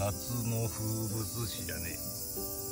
夏の風物詩じゃねえ。